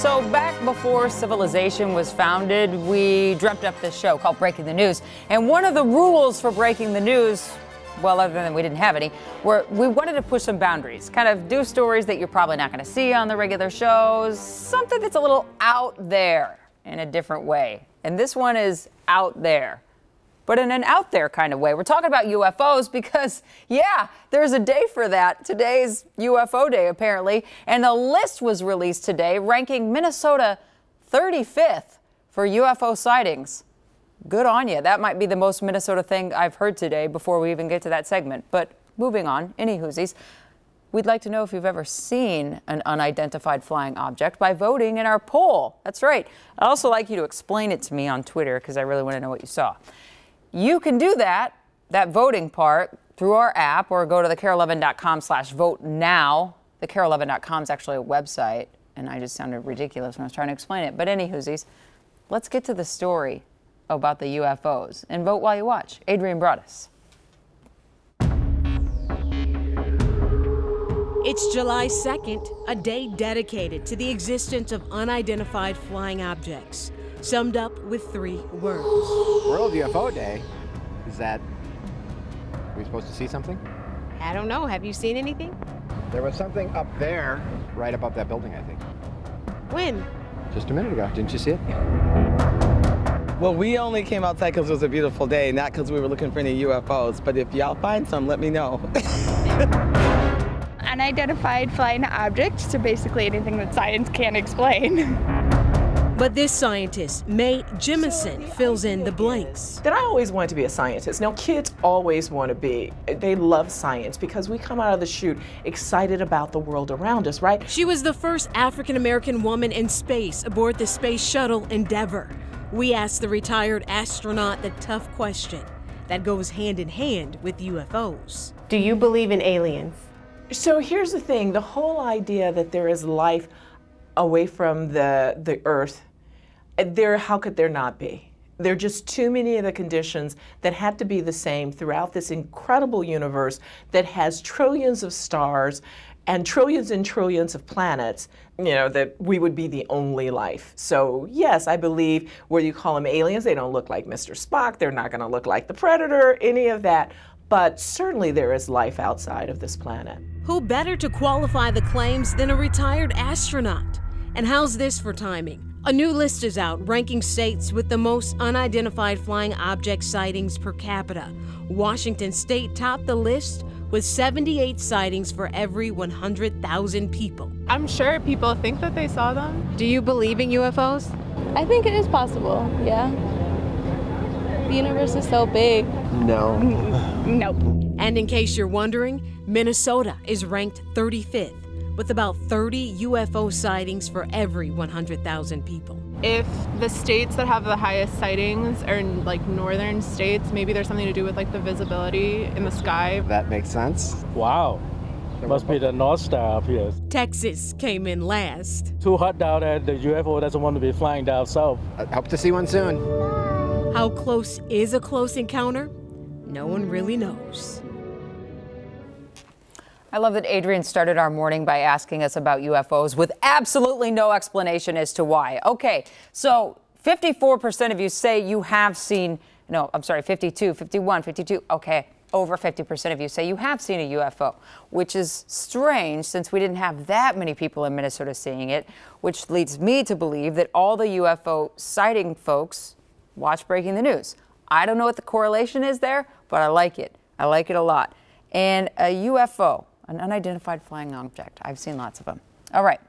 So, back before civilization was founded, we dreamt up this show called Breaking the News. And one of the rules for breaking the news, well, other than we didn't have any, were we wanted to push some boundaries, kind of do stories that you're probably not going to see on the regular shows, something that's a little out there in a different way. And this one is out there but in an out there kind of way. We're talking about UFOs because, yeah, there's a day for that. Today's UFO day, apparently. And a list was released today ranking Minnesota 35th for UFO sightings. Good on you. That might be the most Minnesota thing I've heard today before we even get to that segment. But moving on, any whoosies. We'd like to know if you've ever seen an unidentified flying object by voting in our poll. That's right. I'd also like you to explain it to me on Twitter because I really want to know what you saw. You can do that, that voting part, through our app or go to thekare11.com slash vote now. Thekare11.com is actually a website, and I just sounded ridiculous when I was trying to explain it. But any let's get to the story about the UFOs and vote while you watch. Adrienne Broaddus. It's July 2nd, a day dedicated to the existence of unidentified flying objects summed up with three words. World UFO Day? Is that. Are we supposed to see something? I don't know. Have you seen anything? There was something up there, right above that building, I think. When? Just a minute ago. Didn't you see it? Well, we only came outside because it was a beautiful day, not because we were looking for any UFOs. But if y'all find some, let me know. Unidentified flying objects, so basically anything that science can't explain. But this scientist, Mae Jemison, fills in the blanks. That I always wanted to be a scientist. Now, kids always want to be. They love science because we come out of the chute excited about the world around us, right? She was the first African American woman in space aboard the Space Shuttle Endeavour. We asked the retired astronaut the tough question that goes hand in hand with UFOs. Do you believe in aliens? So here's the thing the whole idea that there is life away from the, the Earth there, how could there not be? There are just too many of the conditions that had to be the same throughout this incredible universe that has trillions of stars and trillions and trillions of planets, you know, that we would be the only life. So, yes, I believe whether you call them aliens, they don't look like Mr. Spock, they're not going to look like the Predator, any of that. But certainly there is life outside of this planet. Who better to qualify the claims than a retired astronaut? And how's this for timing? A new list is out ranking states with the most unidentified flying object sightings per capita. Washington state topped the list with 78 sightings for every 100,000 people. I'm sure people think that they saw them. Do you believe in UFOs? I think it is possible, yeah. The universe is so big. No. nope. And in case you're wondering, Minnesota is ranked 35th with about 30 UFO sightings for every 100,000 people. If the states that have the highest sightings are in like northern states, maybe there's something to do with like the visibility in the sky. That makes sense. Wow. It Must be the North Star up here. Texas came in last. Too hot down there, the UFO doesn't want to be flying down south. I hope to see one soon. How close is a close encounter? No one really knows. I love that Adrienne started our morning by asking us about UFOs with absolutely no explanation as to why. Okay, so 54% of you say you have seen, no, I'm sorry, 52, 51, 52. Okay, over 50% of you say you have seen a UFO, which is strange since we didn't have that many people in Minnesota seeing it, which leads me to believe that all the UFO sighting folks watch Breaking the News. I don't know what the correlation is there, but I like it. I like it a lot. And a UFO, an unidentified flying object. I've seen lots of them. All right.